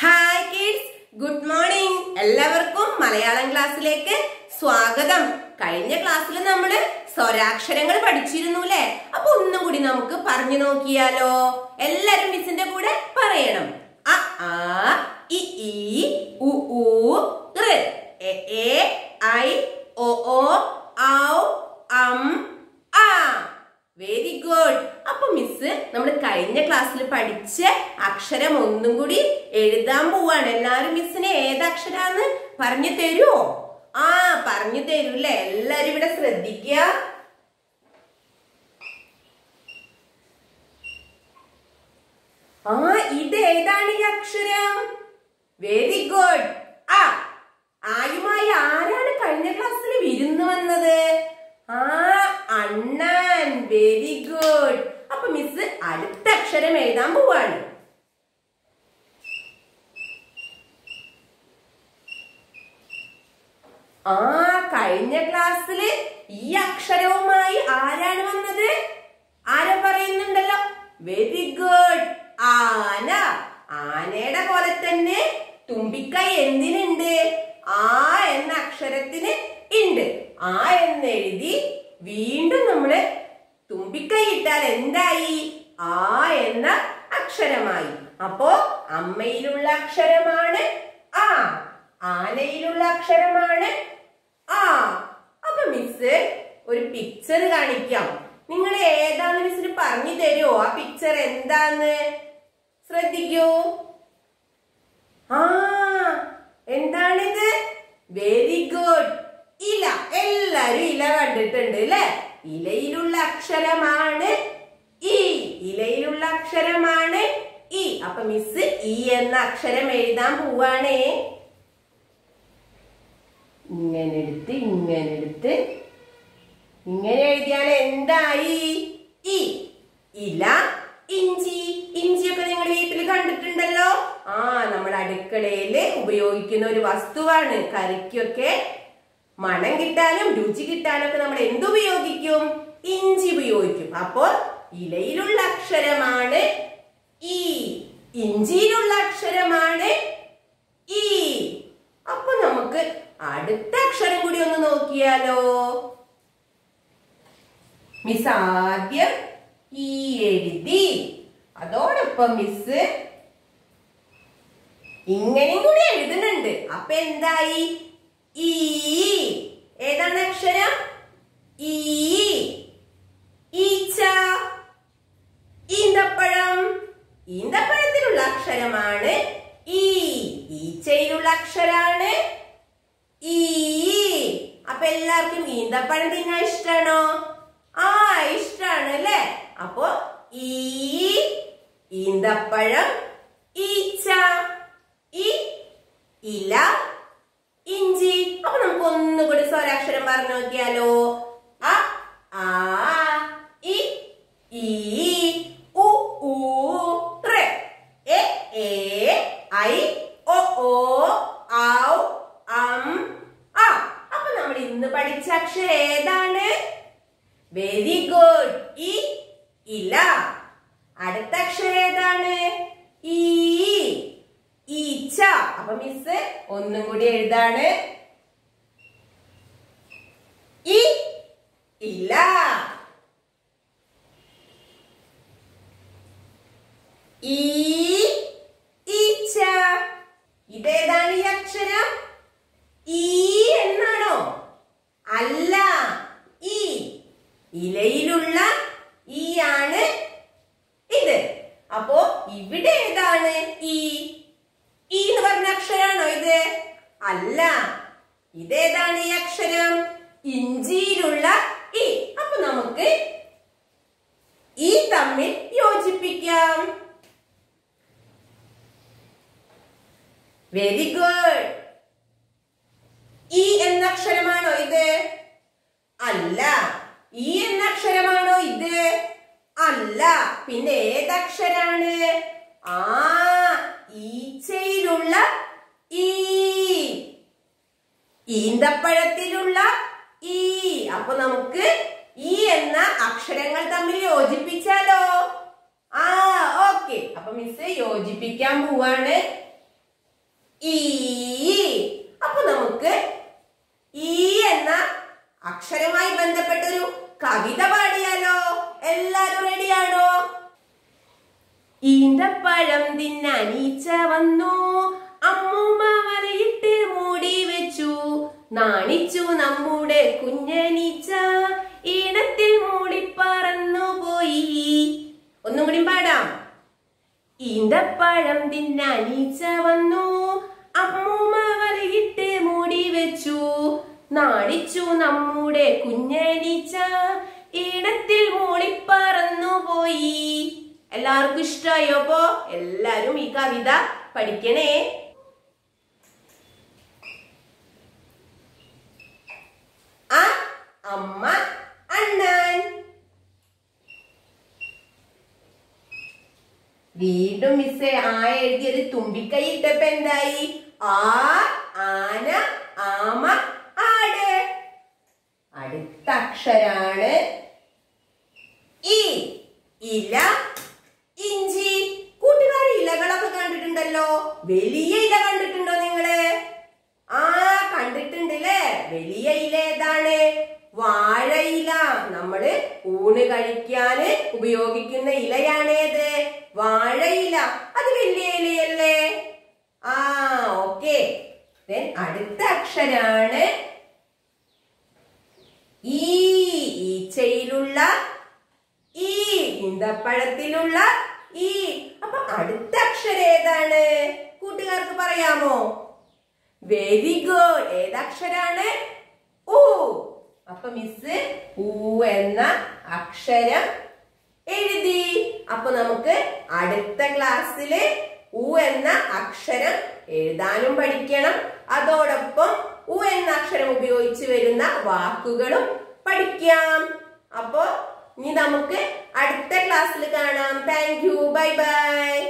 Hi kids good morning എല്ലാവർക്കും മലയാളം ക്ലാസ്സിലേക്ക് സ്വാഗതം. കഴിഞ്ഞ ക്ലാസ്സിൽ നമ്മൾ സ്വരാക്ഷരങ്ങൾ പഠിച്ചിരുന്നു അല്ലേ അപ്പൊ ഒന്നും കൂടി നമുക്ക് പറഞ്ഞു നോക്കിയാലോ? എല്ലാരും മിസ്സിന്റെ കൂടെ പറയണം അ ആ ഇ ഈ ഉ ഊ ഋ എ എ ഐ ഒ ഓ ഔ അം ആ വെരി ഗുഡ് അപ്പൊ മിസ് നമ്മൾ കഴിഞ്ഞ ക്ലാസ്സിൽ പഠിച്ച അക്ഷരം ഒന്നും കൂടി എഴുതാൻ പോവാണ്. എല്ലാരും മിസ്സിന് ഏത് അക്ഷരാന്ന് പറഞ്ഞു തരുമോ ആ പറഞ്ഞു തരൂല്ലേ എല്ലാരും ഇവിടെ ശ്രദ്ധിക്കുക ആ ഇത് ഏതാണ് ഈ അക്ഷരം? വെരി ഗുഡ് ആ ആയുമായി ആരാണ് കഴിഞ്ഞ ക്ലാസ്സിൽ വിരുന്ന് വന്നത്? ആ അണ്ണൻ. വെരി ഗുഡ് അപ്പൊ മിസ് അടുത്ത അക്ഷരം എഴുതാൻ പോവാണ്. ആ കഴിഞ്ഞ ക്ലാസ്സിൽ ഈ അക്ഷരവുമായി ആരാണ് വന്നത്? ആരാ പറയുന്നുണ്ടല്ലോ? വെരി ഗുഡ് ആന. ആനയുടെ പോലെ തന്നെ തുമ്പിക്കൈ എന്തിനുണ്ട്? ആ എന്ന അക്ഷരത്തിന് ഉണ്ട് ആ എന്ന് എഴുതി വീണ്ടും നമ്മൾ തുമ്പിക്കൈ ഇട്ടാൽ എന്തായി? ആ എന്ന അക്ഷരമായി. അപ്പോ അമ്മയിലുള്ള അക്ഷരമാണ് ആ ആനയിലുള്ള അക്ഷരമാണ് ആ. അപ്പൊ മിസ് ഒരു പിക്ചർ കാണിക്കാം. നിങ്ങൾ ഏതാന്ന് മിസ്സിന് പറഞ്ഞു തരുമോ ആ പിക്ചർ എന്താന്ന്? ശ്രദ്ധിക്കൂ. ആ എന്താണിത്? വെരി ഗുഡ് ഇല. എല്ലാരും ഇല കണ്ടിട്ടുണ്ട് അല്ലെ ഇലയിലുള്ള അക്ഷരമാണ് ഇലയിലുള്ള അക്ഷരമാണ് ഇ. അപ്പൊ മിസ് ഇ എന്ന അക്ഷരം എഴുതാൻ പോവാണേ. ഇങ്ങനെ എടുത്ത് ഇങ്ങനെ എടുത്ത്. ഇങ്ങനെ എഴുതിയാൽ എന്തായി? ഇ. ഇല ഇഞ്ചി. ഇഞ്ചിയൊക്കെ നിങ്ങൾ വീട്ടിൽ കണ്ടിട്ടുണ്ടല്ലോ. ആ നമ്മുടെ അടുക്കളയിൽ ഉപയോഗിക്കുന്ന ഒരു വസ്തുവാണ് കറിക്കൊക്കെ മണം കിട്ടാനും രുചി കിട്ടാനും ഒക്കെ നമ്മൾ എന്തുപയോഗിക്കും? ഇഞ്ചി ഉപയോഗിക്കും. അപ്പോൾ ഇലയിലുള്ള അക്ഷരമാണ് ഈ ഇഞ്ചിയിലുള്ള അക്ഷരമാണ് ഈ. അപ്പൊ നമുക്ക് അടുത്ത അക്ഷരം കൂടി ഒന്ന് നോക്കിയാലോ. മിസ് ആദ്യം ഈ എഴുതി. അതോടൊപ്പം മിസ് ഇങ്ങനെയും കൂടി എഴുതുന്നുണ്ട്. അപ്പൊ എന്തായി? ഈ. ഏതാണ് അക്ഷരം? ഈ. ഈച്ച ഈന്തപ്പഴം ഈന്തപ്പഴത്തിലുള്ള അക്ഷരമാണ് ഈ. ഈച്ചയിലുള്ള അക്ഷരാണ് ഈ. അപ്പൊ എല്ലാവർക്കും ഈന്തപ്പഴം തിന്നാൻ ഇഷ്ടാണോ? ആ ഇഷ്ടാണ് അല്ലെ? അപ്പൊ ഈ ഈന്തപ്പഴം ഈച്ച ഈ ഇല ഇഞ്ചി. അപ്പൊ നമുക്ക് ഒന്നുകൂടി സ്വരാക്ഷരം പറഞ്ഞു നോക്കിയാലോ അ ആ ഇ ഈ ഉ ഊ ഋ എ എ ഐ ഒ ഓ ഔ അം ആ അപ്പൊ നമ്മൾ ഇന്ന് പഠിച്ച അക്ഷരം ഏതാണ് വെരി ഗുഡ് ഇ ഇല. അടുത്ത അക്ഷരം ഏതാണ്? ഈച്ച. അപ്പൊ മിസ് ഒന്നും കൂടി എഴുതാണ്. ഇല്ല ഇല ഈ ഈച്ച ഇതേതാണ് ഈ അക്ഷരം ഈ എന്നാണോ അല്ല ഈ ഇലയിലുള്ള ഈ ആണ് ഇത് അപ്പോ ഇവിടെ ഏതാണ് ഈ ഈ എന്ന് പറഞ്ഞ അക്ഷരാണോ ഇത് അല്ല ഇതേതാണ് ഈ അക്ഷരം? ഇഞ്ചിയിലുള്ള ഇ അപ്പൊ നമുക്ക് ഈ തമ്മിൽ യോജിപ്പിക്കാം. വെരി ഗുഡ് ഈ എന്ന അക്ഷരമാണോ ഇത്? അല്ല ഈ എന്ന അക്ഷരമാണോ ഇത്? അല്ല പിന്നെ ഏതക്ഷരാണ്? ആ ഈന്തപ്പഴത്തിലുള്ള ഈ. അപ്പൊ നമുക്ക് ഈ എന്ന അക്ഷരങ്ങൾ തമ്മിൽ യോജിപ്പിച്ചാലോ? ആ ഓക്കെ. അപ്പൊ മിസ് യോജിപ്പിക്കാൻ പോവാണ്. ഈ. അപ്പൊ നമുക്ക് ഈ എന്ന അക്ഷരമായി ബന്ധപ്പെട്ടൊരു കവിത പാടിയാലോ? എല്ലാരും റെഡിയാണോ ഈന്തപ്പഴം തിന്നാനീച്ച വന്നു. അമ്മൂമ്മ വരയ നാണിച്ചു നമ്മുടെ കുഞ്ഞനീച്ച ഈണത്തിൽ മൂടിപ്പറന്നു പോയി. ഒന്നും കൂടി പാടാം. ഈന്തപ്പഴം തിന്നാനീച്ച വന്നു. അമ്മൂമ്മ വലയിട്ട് മൂടി വെച്ചു. നാണിച്ചു നമ്മുടെ കുഞ്ഞനീച്ച ഈണത്തിൽ മൂളിപ്പറന്നു പോയി. എല്ലാവർക്കും ഇഷ്ടമായോ അപ്പോ എല്ലാരും ഈ കവിത പഠിക്കണേ ആ അമ്മ അണ്ണൻ. വീണ്ടും മിസ്സേ ആ എഴുതിയത് തുമ്പിക്കൈ ഇട്ടപ്പോ എന്തായി? ആ ആന ആമ ആട്. അടുത്ത അക്ഷരാണ് ഇ ഇല ഇഞ്ചി. കൂട്ടുകാർ ഇലകളൊക്കെ കണ്ടിട്ടുണ്ടല്ലോ? വലിയ ഇല കണ്ടിട്ടുണ്ടോ നിങ്ങൾ? ആ കണ്ടിട്ടുണ്ടല്ലേ? വലിയ ഇല. വാഴയില. നമ്മൾ ഊണ് കഴിക്കാൻ ഉപയോഗിക്കുന്ന ഇലയാണേത്? വാഴയില. അത് വലിയ ഇലയല്ലേ? ആ ഓക്കെ. അടുത്ത അക്ഷരാണ് ഈ. ഈച്ചയിലുള്ള ഈ. ഈന്തപ്പഴത്തിലുള്ള ഈ. അപ്പൊ അടുത്ത അക്ഷരം ഏതാണ്? കൂട്ടുകാർക്ക് പറയാമോ? വെരി ഗുഡ് ഏതക്ഷരാണ് ഊ. അപ്പൊ മിസ് ഊ എന്ന അക്ഷരം എഴുതി. അപ്പൊ നമുക്ക് അടുത്ത ക്ലാസ്സിൽ ഉ എന്ന അക്ഷരം എഴുതാനും പഠിക്കണം. അതോടൊപ്പം ഉ എന്ന അക്ഷരം ഉപയോഗിച്ച് വരുന്ന വാക്കുകളും പഠിക്കാം. അപ്പോ ഇനി നമുക്ക് അടുത്ത ക്ലാസ്സിൽ കാണാം. Thank you bye bye